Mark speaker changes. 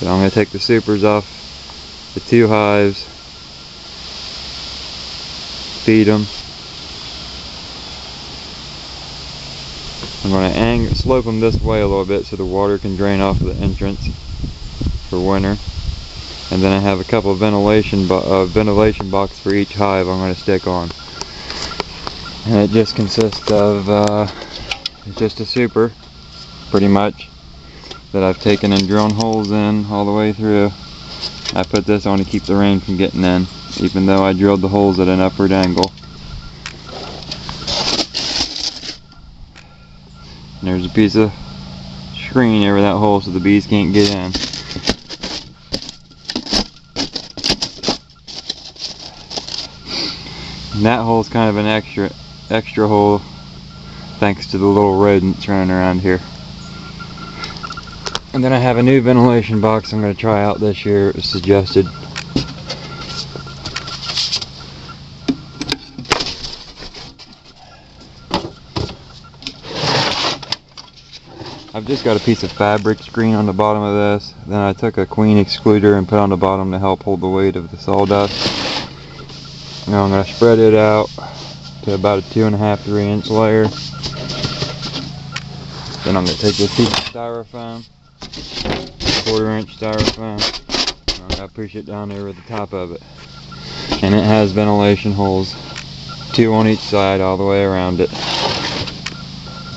Speaker 1: So I'm going to take the supers off the two hives, feed them. I'm going to ang slope them this way a little bit so the water can drain off the entrance for winter. And then I have a couple of ventilation uh, ventilation box for each hive I'm going to stick on. And it just consists of uh, just a super, pretty much that I've taken and drilled holes in all the way through. I put this on to keep the rain from getting in, even though I drilled the holes at an upward angle. And there's a piece of screen over that hole so the bees can't get in. And that hole is kind of an extra extra hole thanks to the little rodents running around here. And then I have a new ventilation box I'm going to try out this year. It was suggested. I've just got a piece of fabric screen on the bottom of this. Then I took a queen excluder and put on the bottom to help hold the weight of the sawdust. Now I'm going to spread it out to about a two and a half, three inch layer. Then I'm going to take this piece of styrofoam quarter inch styrofoam. Going to push it down over the top of it. And it has ventilation holes, two on each side all the way around it.